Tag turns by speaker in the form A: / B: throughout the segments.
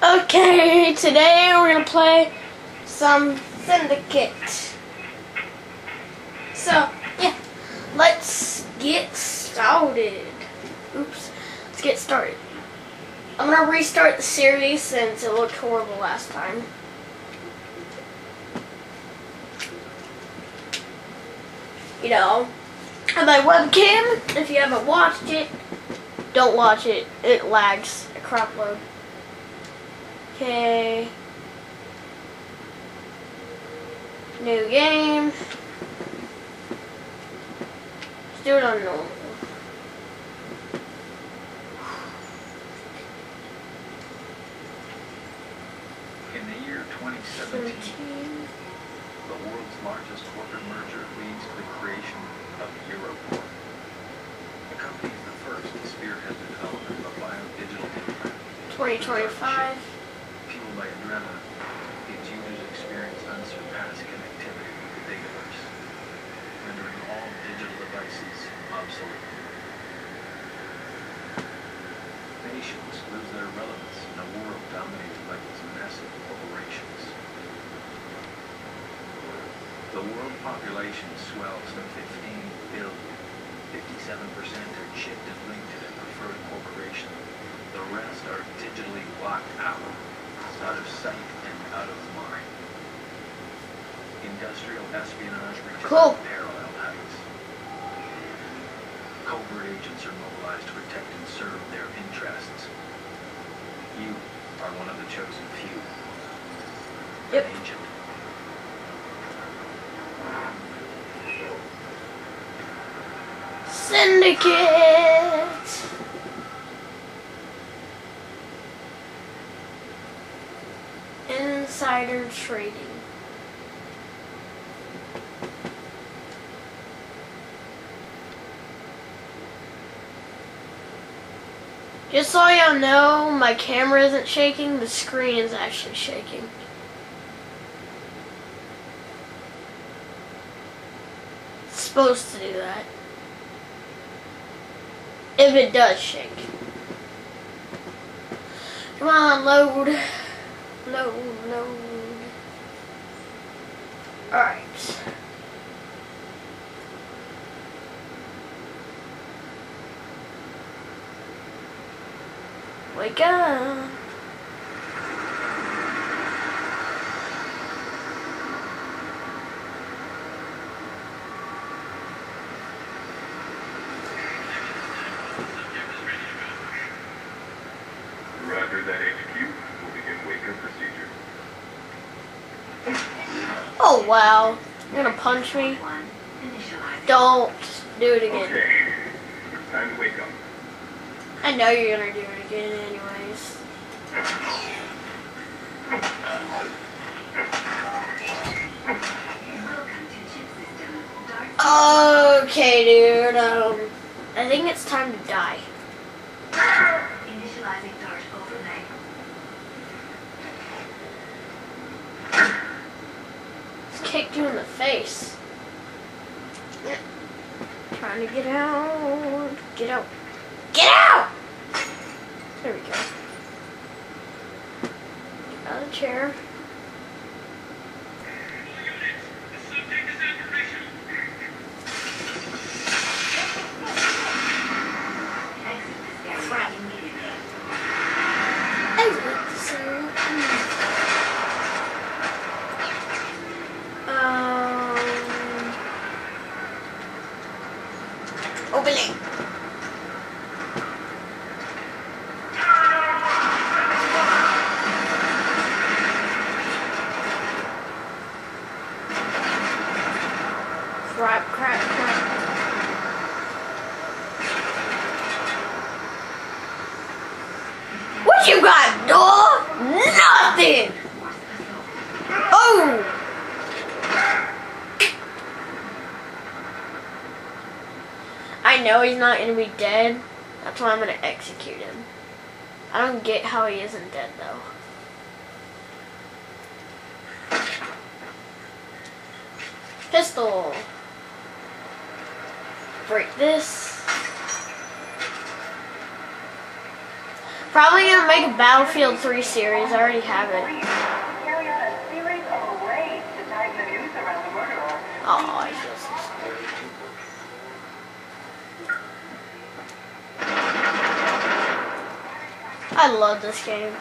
A: Okay, today we're gonna play some Syndicate. So, yeah, let's get started. Oops, let's get started. I'm gonna restart the series since it looked horrible last time. You know, and my webcam, if you haven't watched it, don't watch it. It lags a crap load. Okay. New game. Let's do it on normal.
B: In the year 2017,
A: 13.
B: the world's largest corporate merger leads to the creation of EuroCorp. The company is the first to spearhead the development of bio-digital internet.
A: 2025.
B: By adrenaline, its users experience unsurpassed connectivity with the dataverse, rendering all digital devices obsolete. Nations lose their relevance in a world dominated by these massive corporations. The world population swells to 15 billion. 57% are chipped and linked to their preferred corporation. The rest are digitally locked out, out of sight and out of mind. Industrial espionage reaches
A: Cool.
B: unparalleled heights. Covert agents are mobilized to protect and serve their interests. You are one of the chosen few.
A: Yep.
B: An agent.
A: Syndicate. Trading. Just so y'all know, my camera isn't shaking, the screen is actually shaking. Supposed to do that. If it does shake. Come on, load. Load, load. Alright. Wake up. Wow. You're gonna punch me? Don't do it again.
C: Okay. Time to wake up.
A: I know you're gonna do it again anyways. Okay, dude. Um, I think it's time to die.
D: Initializing dart overlay.
A: Just kicked you in the face. Trying to get out. Get out. Get out! There we go. Get out of the chair.
D: Exit this area immediately.
A: Exit. So, um, open it. Crap, crap, crap. What you got, dog? Nothing! Oh! I be dead. That's why I'm gonna execute him. I don't get how he isn't dead though. Pistol. Break this. Probably gonna make a Battlefield 3 series. I already have it.
E: Carry out a series of raids to tighten the noose around the murderer.
A: Oh, I feel so sorry. I love this game.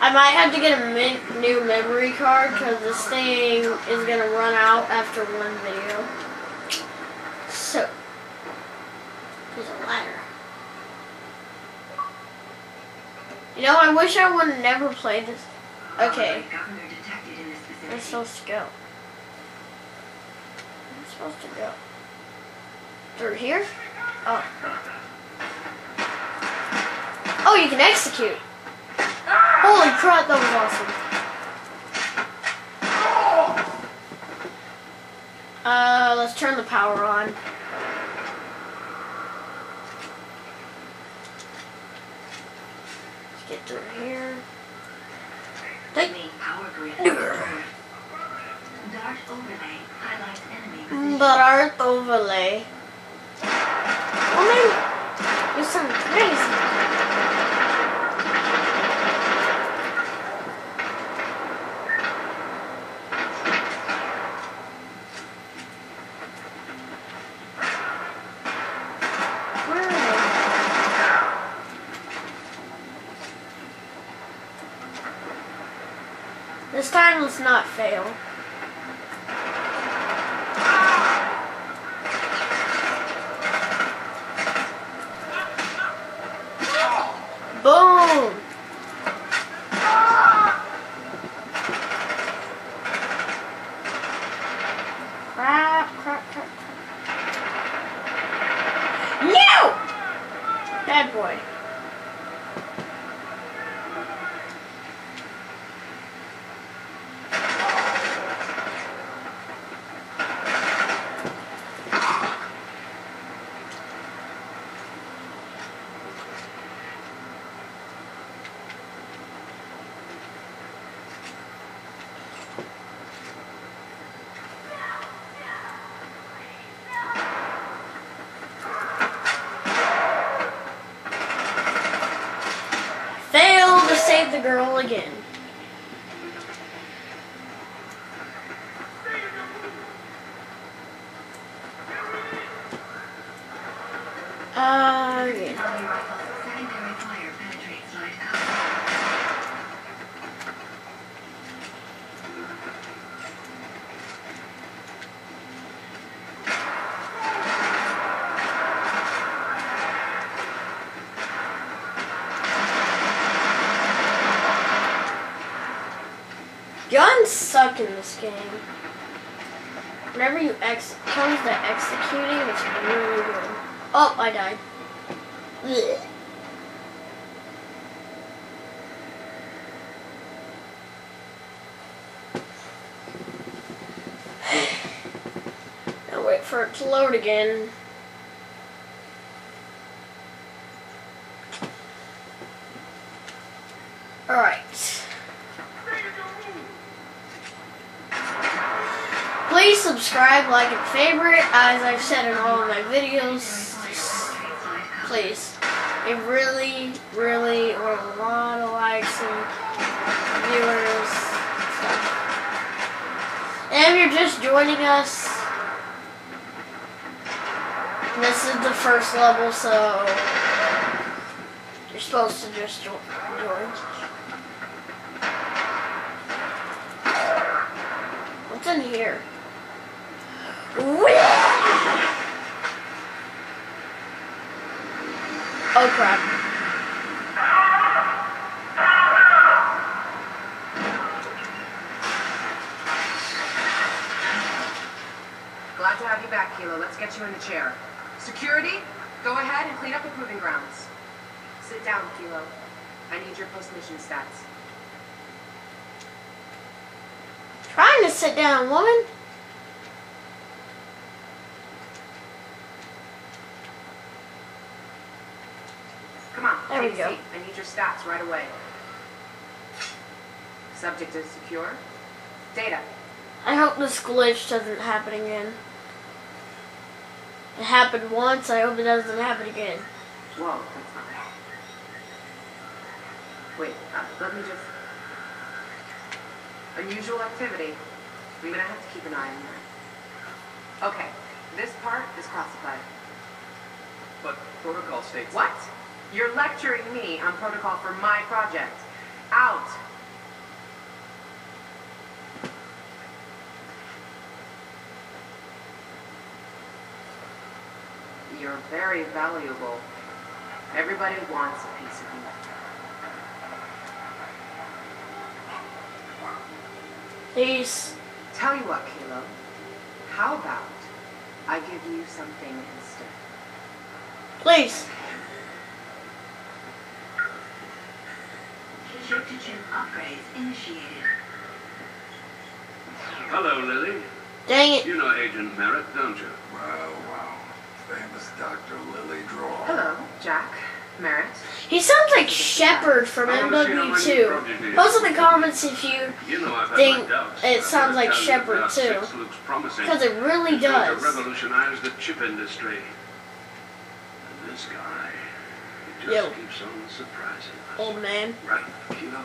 A: I might have to get a min- new memory card because this thing is gonna run out after one video. So, there's a ladder. You know, I wish I would have never played this. Okay.
D: Governor detected in this
A: Where am I
D: vicinity.
A: supposed to go? Am supposed to go? Through here? Oh. Oh, you can execute. Holy crap, that was awesome. Uh, let's turn the power on. Let's get through here. Take
D: Main power grid. Dart overlay highlights enemy position.
A: But art overlay. Oh man, you sound crazy. This time let's not fail. Boom! Crap, crap, crap, crap. No! Bad boy. Fail girl again. Uh. You ex comes the executing, it's really good. Oh, I died. Blech. Now wait for it to load again. Alright. Please subscribe, like, and favorite, as I've said in all of my videos. Please. It really, really, or a lot of likes and viewers. And if you're just joining us, this is the first level, so you're supposed to just jo- join. What's in here? Oh crap.
F: Glad to have you back, Kilo. Let's get you in the chair. Security, go ahead and clean up the proving grounds. Sit down, Kilo. I need your post-mission stats.
A: Trying to sit down, woman. There we go.
F: I need your stats right away. Subject is secure. Data.
A: I hope this glitch doesn't happen again. It happened once. I hope it doesn't happen again.
F: Whoa, that's not right. Wait, uh, let me just. Unusual activity. I'm gonna have to keep an eye on that. Okay, this part is classified.
B: But protocol states...
F: What? You're lecturing me on protocol for my project. Out. You're very valuable. Everybody wants a piece of you.
A: Please.
F: Tell you what, Kilo. How about I give you something instead?
A: Please.
D: Ship-to-chip upgrades initiated.
G: Hello, Lily.
A: Dang it.
G: You know Agent Merritt, don't you?
C: Wow, wow. Famous Dr. Lily Drawl.
F: Hello, Jack. Merritt.
A: He sounds like Shepard from
G: I wanna see how my new
A: MW2. Post in the comments if you,
G: You know I've
A: Think
G: doubts.
A: it sounds like Shepard, too.
G: Six looks promising.
A: because it really
G: It's going to
A: does.
G: revolutionize the chip industry. And this guy, he just
A: Yo.
G: keeps on surprising us.
A: Old man.
G: Right, Kilo?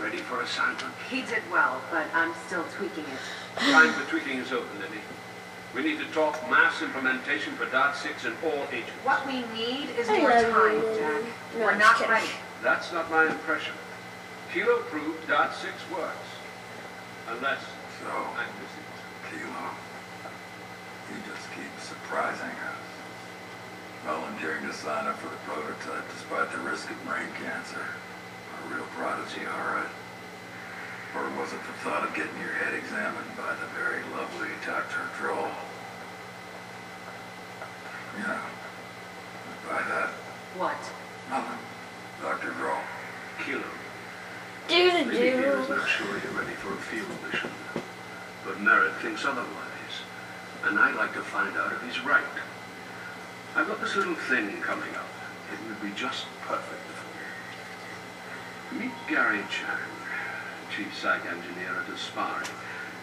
G: Ready for assignment?
F: He did well, but I'm still tweaking it.
G: Time for tweaking is over, Lily. We need to talk mass implementation for Dart 6 and all agents.
F: What we need is
A: I
F: more time,
A: you.
F: Jack.
A: No,
F: We're not
A: kidding.
F: ready.
G: That's not my impression. Kilo proved Dart 6 works. Unless
C: So,
G: I'm missing something.
C: Kilo, you just keep surprising us. Volunteering to sign up for the prototype despite the risk of brain cancer. A real prodigy, all right. Or was it the thought of getting your head examined by the very lovely Dr. Drawl? Yeah. By that,
F: What?
C: nothing. Dr. Drawl.
G: Kilo,
A: Do do
G: Lily here is
A: do.
G: not sure you're ready for a field mission. But Merritt thinks otherwise. And I'd like to find out if he's right. I've got this little thing coming up. It would be just perfect for you. Meet Gary Chang, chief psych engineer at Aspari.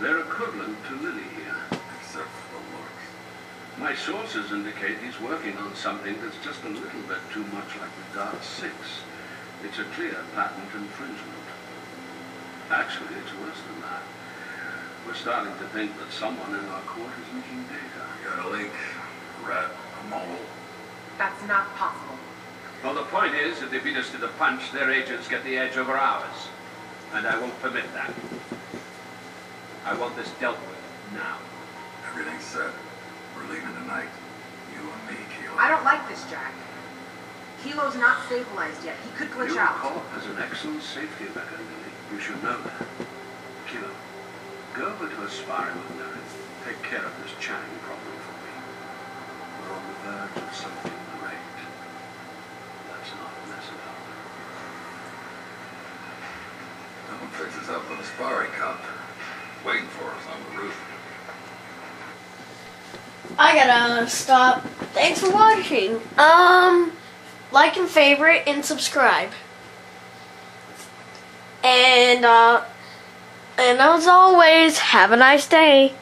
G: They're equivalent to Lily here.
C: Except for looks.
G: My sources indicate he's working on something that's just a little bit too much like the Dart 6. It's a clear patent infringement. Actually, it's worse than that. We're starting to think that someone in our court is leaking data.
C: Got a a rat, a mole.
F: That's not possible.
G: Well, the point is, if they beat us to the punch, their agents get the edge over ours. And I won't permit that. I want this dealt with now.
C: Everything's set. We're leaving tonight. You and me, Kilo.
F: I don't like this, Jack. Kilo's not stabilized yet. He could glitch
G: Your
F: out.
G: corp has an excellent safety record, Lily. You should know that. Kilo, go over to Aspari with Merritt. Take care of this Chang problem for on the verge of something great. Let's not mess it up.
C: Up a copter. Waiting for us on the roof.
A: I gotta stop. Thanks for watching. Um, like and favorite and subscribe. And uh, and as always, have a nice day.